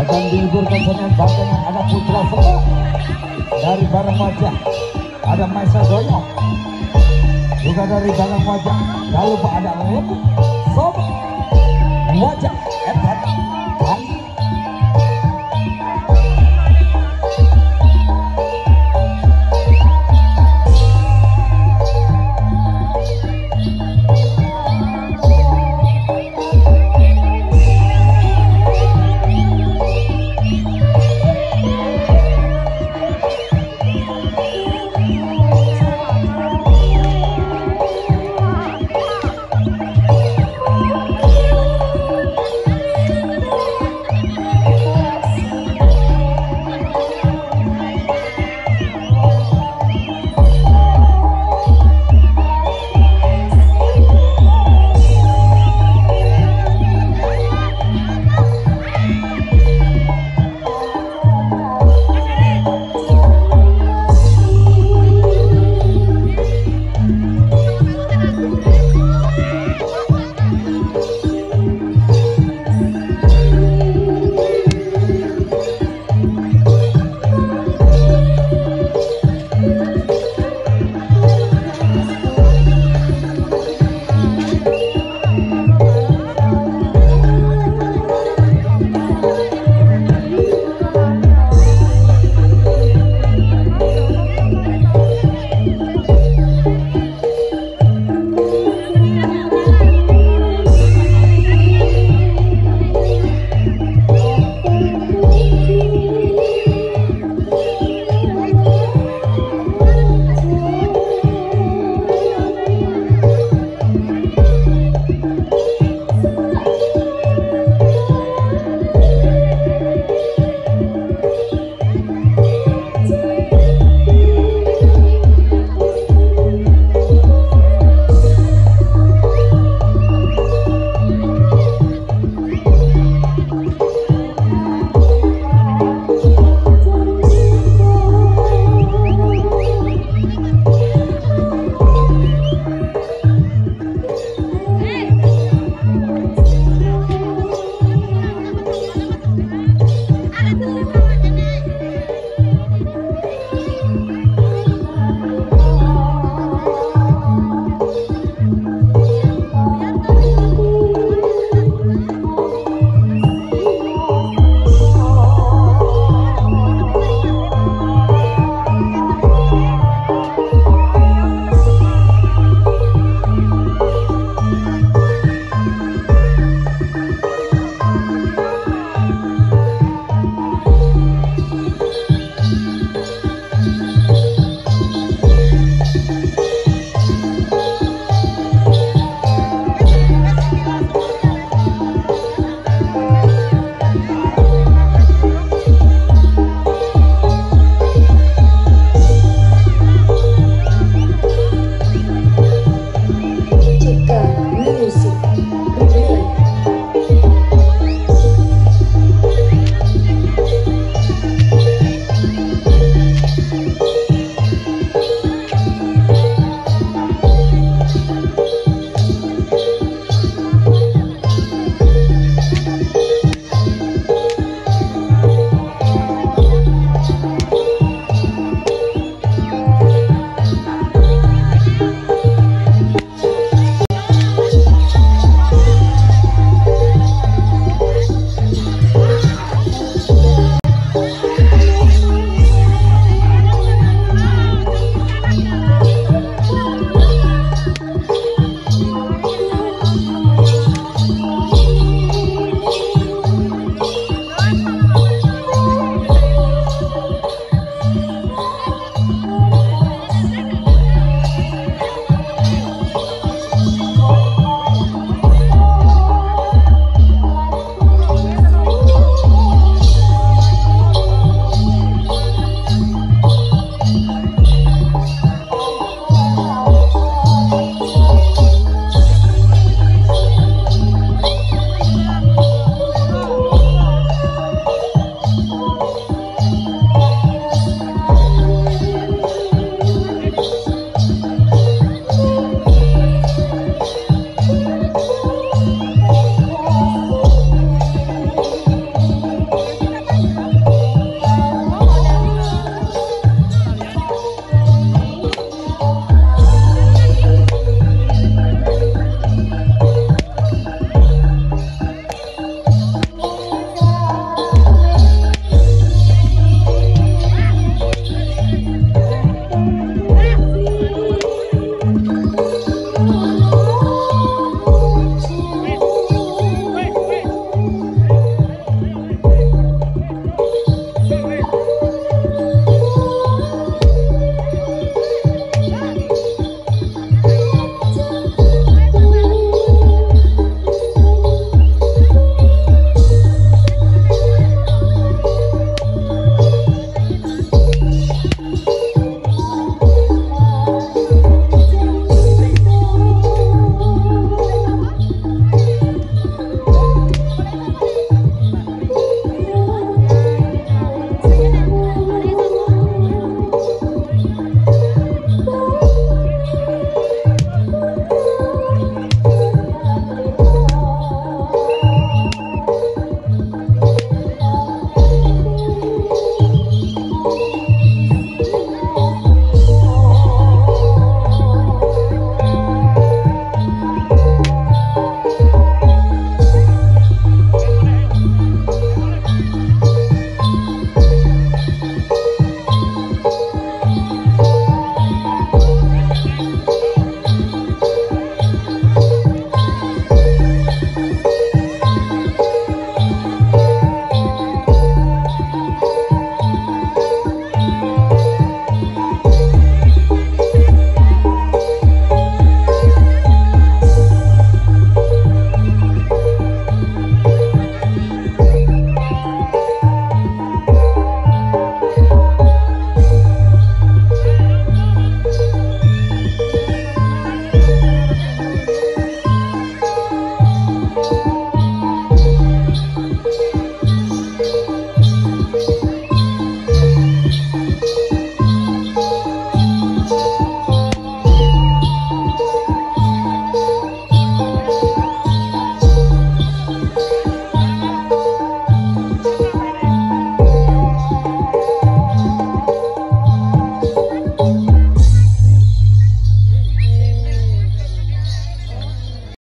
akan dihiburkan dengan bandengan ada putra semua. Dari barang wajah ada Maisa Doyo. Juga dari barang wajah lalu ada lembu sob wajah